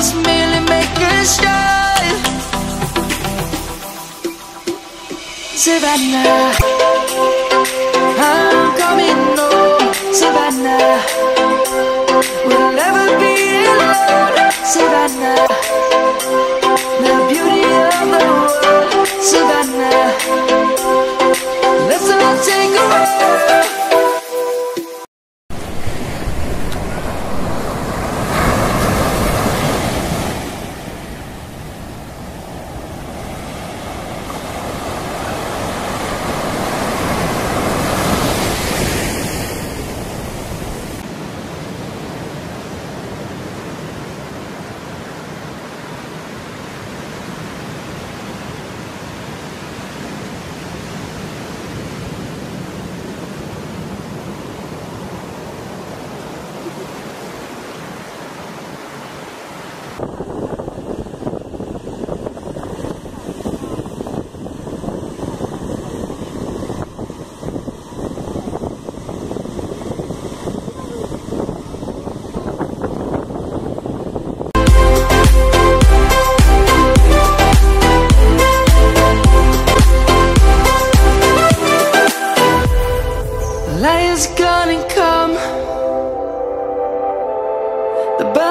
We must merely make a start Savannah